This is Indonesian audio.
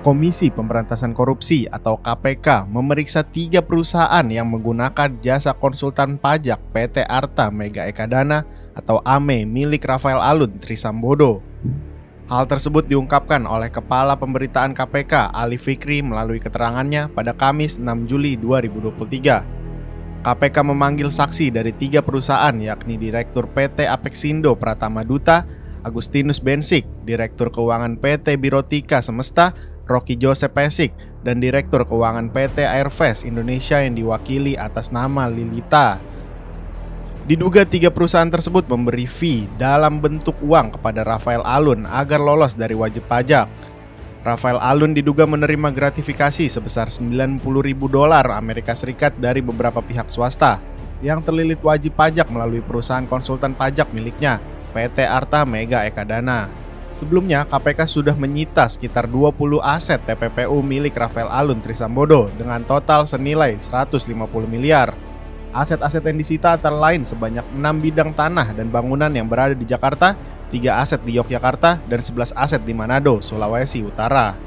Komisi Pemberantasan Korupsi atau KPK memeriksa tiga perusahaan yang menggunakan jasa konsultan pajak PT Arta Mega Ekadana atau AME milik Rafael Alun Trisambodo. Hal tersebut diungkapkan oleh Kepala Pemberitaan KPK Ali Fikri melalui keterangannya pada Kamis 6 Juli 2023. KPK memanggil saksi dari tiga perusahaan yakni Direktur PT Apexindo Pratama Duta, Agustinus Bensik, Direktur Keuangan PT Birotika Semesta, Rocky Joseph Pesik, dan Direktur Keuangan PT Airfest Indonesia yang diwakili atas nama Lilita. Diduga tiga perusahaan tersebut memberi fee dalam bentuk uang kepada Rafael Alun agar lolos dari wajib pajak. Rafael Alun diduga menerima gratifikasi sebesar 90 ribu dolar Amerika Serikat dari beberapa pihak swasta yang terlilit wajib pajak melalui perusahaan konsultan pajak miliknya, PT Arta Mega Ekadana. Sebelumnya, KPK sudah menyita sekitar 20 aset TPPU milik Rafael Alun Trisambodo dengan total senilai 150 miliar. Aset-aset yang disita antara lain sebanyak 6 bidang tanah dan bangunan yang berada di Jakarta, 3 aset di Yogyakarta, dan 11 aset di Manado, Sulawesi Utara.